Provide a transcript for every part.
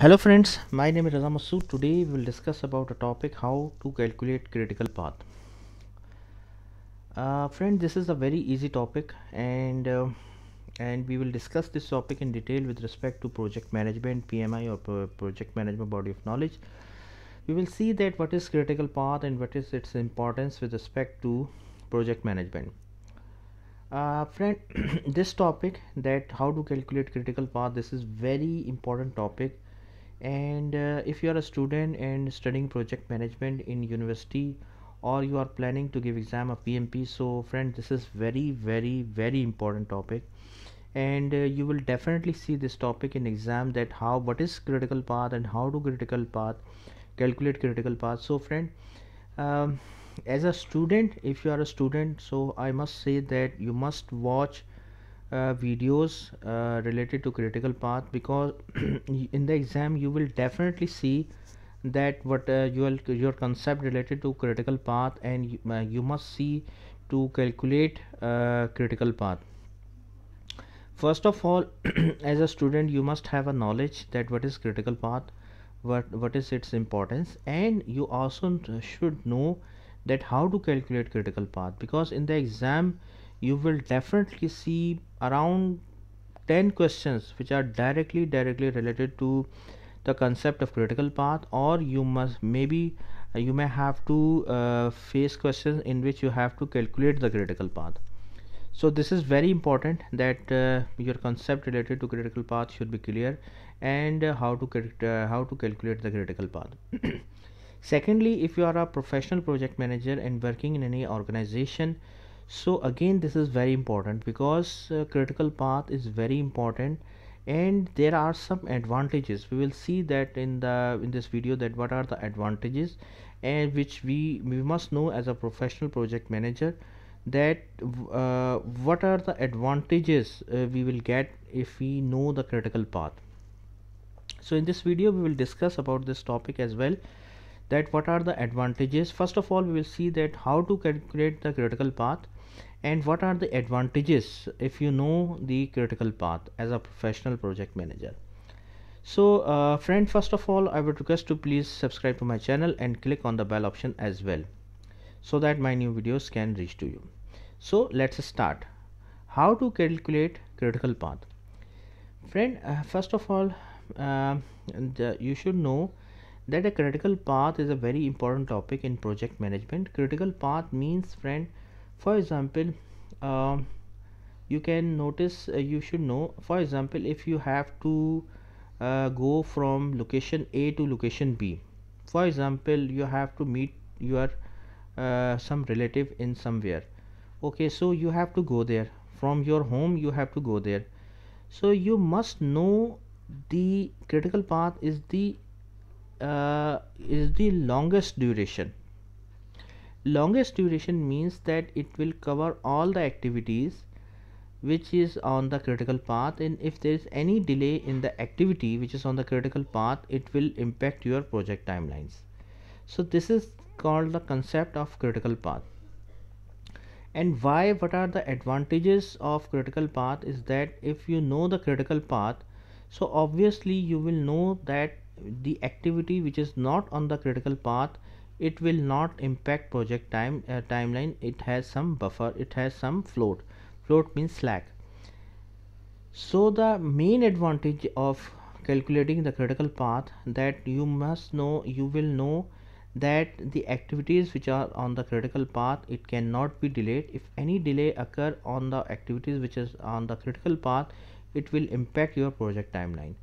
Hello friends, my name is Raza Masood. Today we will discuss about a topic how to calculate critical path. Uh, friend, this is a very easy topic and uh, and we will discuss this topic in detail with respect to project management, PMI or pro project management body of knowledge. We will see that what is critical path and what is its importance with respect to project management. Uh, friend, this topic that how to calculate critical path, this is very important topic and uh, if you are a student and studying project management in university or you are planning to give exam of PMP so friend this is very very very important topic. And uh, you will definitely see this topic in exam that how what is critical path and how to critical path calculate critical path. So friend um, as a student if you are a student so I must say that you must watch uh, videos uh, related to critical path because in the exam you will definitely see that what uh, your your concept related to critical path and you, uh, you must see to calculate uh, critical path. First of all as a student you must have a knowledge that what is critical path what what is its importance and you also should know that how to calculate critical path because in the exam you will definitely see around 10 questions which are directly directly related to the concept of critical path or you must maybe uh, you may have to uh, face questions in which you have to calculate the critical path. So this is very important that uh, your concept related to critical path should be clear and uh, how to uh, how to calculate the critical path. Secondly if you are a professional project manager and working in any organization so again this is very important because uh, critical path is very important and there are some advantages. We will see that in the in this video that what are the advantages and which we we must know as a professional project manager that uh, what are the advantages uh, we will get if we know the critical path. So in this video we will discuss about this topic as well that what are the advantages. First of all we will see that how to calculate the critical path and what are the advantages if you know the critical path as a professional project manager? So uh, friend first of all i would request to please subscribe to my channel and click on the bell option as well so that my new videos can reach to you. So let's start. How to calculate critical path? Friend uh, first of all uh, the, you should know that a critical path is a very important topic in project management. Critical path means friend for example uh, you can notice uh, you should know for example if you have to uh, go from location A to location B. For example you have to meet your uh, some relative in somewhere. Okay so you have to go there. From your home you have to go there. So you must know the critical path is the uh, is the longest duration longest duration means that it will cover all the activities which is on the critical path. And if there is any delay in the activity which is on the critical path it will impact your project timelines. So this is called the concept of critical path. And why what are the advantages of critical path is that if you know the critical path so obviously you will know that the activity which is not on the critical path it will not impact project time uh, timeline. It has some buffer. It has some float. Float means slack. So the main advantage of calculating the critical path that you must know you will know that the activities which are on the critical path it cannot be delayed. If any delay occur on the activities which is on the critical path it will impact your project timeline.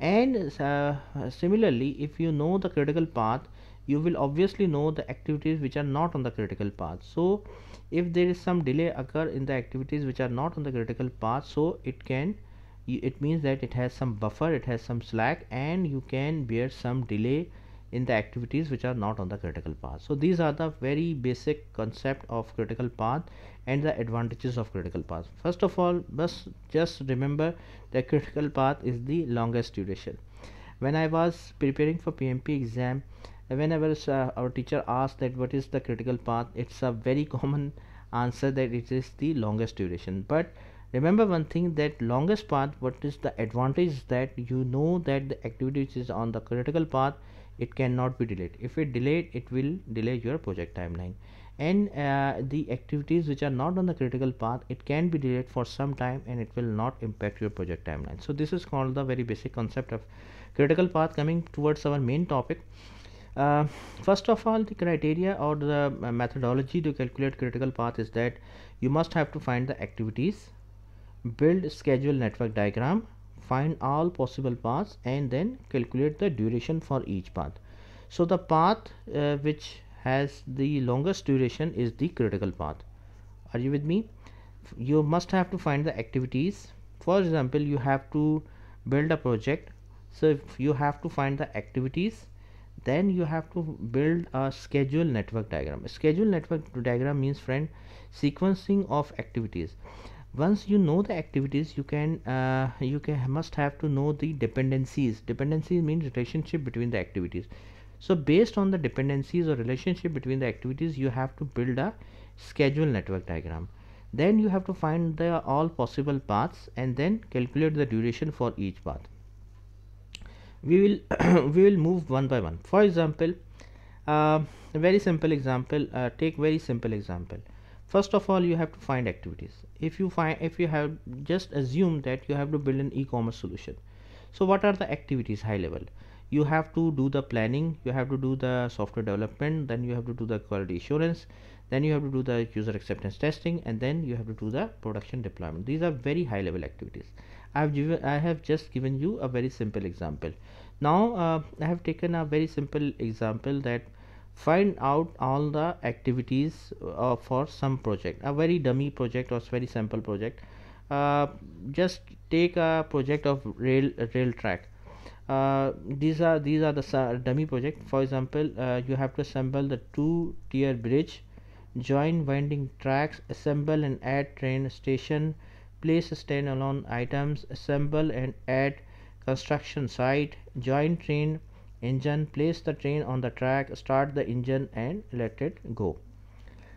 And uh, similarly if you know the critical path you will obviously know the activities which are not on the critical path. So if there is some delay occur in the activities which are not on the critical path so it can it means that it has some buffer it has some slack and you can bear some delay in the activities which are not on the critical path. So these are the very basic concept of critical path and the advantages of critical path. First of all just just remember that critical path is the longest duration. When i was preparing for pmp exam whenever uh, our teacher asks that what is the critical path it's a very common answer that it is the longest duration. But remember one thing that longest path what is the advantage that you know that the activity which is on the critical path it cannot be delayed. If it delayed it will delay your project timeline. And uh, the activities which are not on the critical path it can be delayed for some time and it will not impact your project timeline. So this is called the very basic concept of critical path. Coming towards our main topic uh, first of all the criteria or the uh, methodology to calculate critical path is that you must have to find the activities build schedule network diagram find all possible paths and then calculate the duration for each path. So the path uh, which has the longest duration is the critical path. Are you with me? You must have to find the activities. For example you have to build a project. So if you have to find the activities then you have to build a schedule network diagram. Schedule network diagram means friend sequencing of activities. Once you know the activities you can uh, you can must have to know the dependencies. Dependencies means relationship between the activities. So based on the dependencies or relationship between the activities you have to build a schedule network diagram. Then you have to find the all possible paths and then calculate the duration for each path we will we will move one by one. For example uh, a very simple example uh, take very simple example. First of all you have to find activities. If you find if you have just assume that you have to build an e-commerce solution so what are the activities high level? You have to do the planning you have to do the software development then you have to do the quality assurance then you have to do the user acceptance testing and then you have to do the production deployment. These are very high level activities i have given i have just given you a very simple example. Now uh, i have taken a very simple example that find out all the activities uh, for some project a very dummy project or very simple project. Uh, just take a project of rail rail track. Uh, these are these are the dummy project. For example uh, you have to assemble the two tier bridge join winding tracks assemble and add train station place standalone items assemble and add construction site join train engine place the train on the track start the engine and let it go.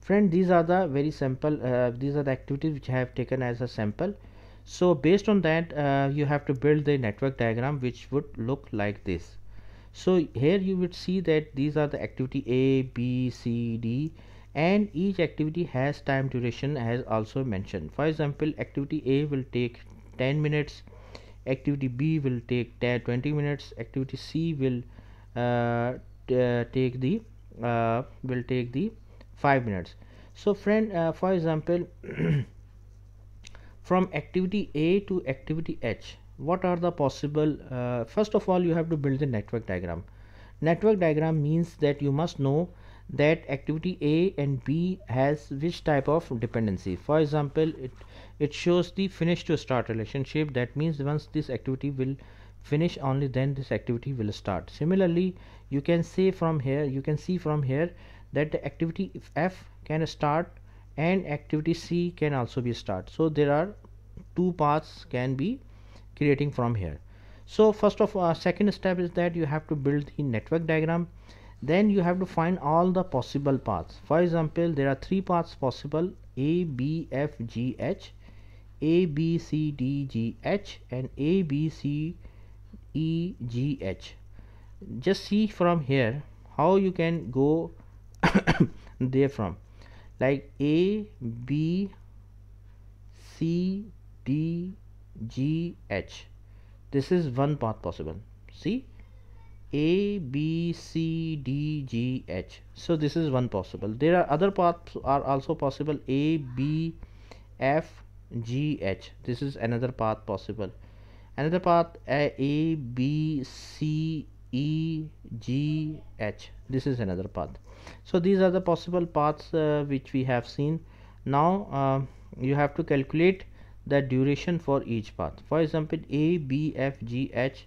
Friend these are the very simple uh, these are the activities which I have taken as a sample. So based on that uh, you have to build the network diagram which would look like this. So here you would see that these are the activity A B C D and each activity has time duration as also mentioned. For example activity A will take 10 minutes activity b will take 10 20 minutes activity c will uh, uh, take the uh, will take the 5 minutes. So friend uh, for example from activity a to activity h what are the possible uh, first of all you have to build the network diagram. Network diagram means that you must know that activity a and b has which type of dependency? For example it it shows the finish to start relationship. That means once this activity will finish only then this activity will start. Similarly you can say from here you can see from here that the activity f can start and activity c can also be start. So there are two paths can be creating from here. So first of all second step is that you have to build the network diagram then you have to find all the possible paths. For example there are three paths possible. A b f g h. A B C D G H. And A B C E G H. Just see from here how you can go there from. Like A B C D G H. This is one path possible. See A B C D G H. So this is one possible. There are other paths are also possible. A b f g h. This is another path possible. Another path a b c e g h. This is another path. So these are the possible paths uh, which we have seen. Now uh, you have to calculate the duration for each path. For example a b f g h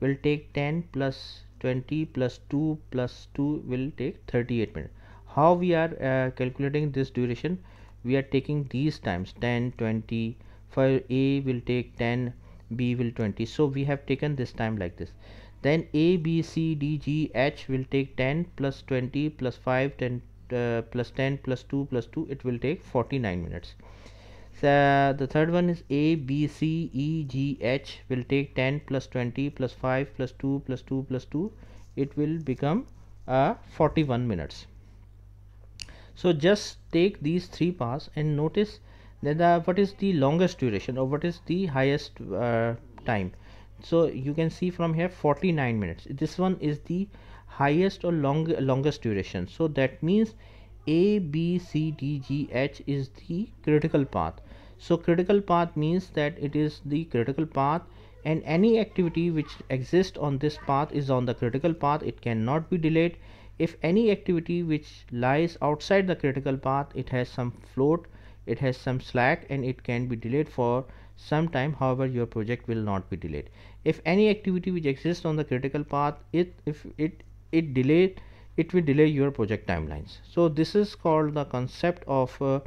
will take 10 plus 20 plus 2 plus 2 will take 38 minutes. How we are uh, calculating this duration? We are taking these times 10 20 for a will take 10 b will 20 so we have taken this time like this. Then a b c d g h will take 10 plus 20 plus 5 10 uh, plus 10 plus 2 plus 2 it will take 49 minutes uh, the third one is a b c e g h will take 10 plus 20 plus 5 plus 2 plus 2 plus 2 it will become uh, 41 minutes. So just take these three paths and notice that the, what is the longest duration or what is the highest uh, time. So you can see from here 49 minutes. This one is the highest or long longest duration. So that means a b c d g h is the critical path so critical path means that it is the critical path and any activity which exists on this path is on the critical path. It cannot be delayed. If any activity which lies outside the critical path it has some float it has some slack and it can be delayed for some time. However your project will not be delayed. If any activity which exists on the critical path it if it it delayed it will delay your project timelines. So this is called the concept of uh,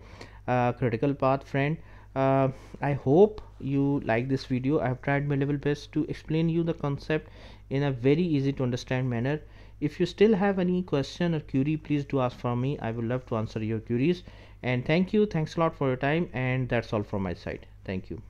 uh, critical path friend uh, i hope you like this video. I have tried my level best to explain you the concept in a very easy to understand manner. If you still have any question or query please do ask from me. I would love to answer your queries. And thank you. Thanks a lot for your time. And that's all from my side. Thank you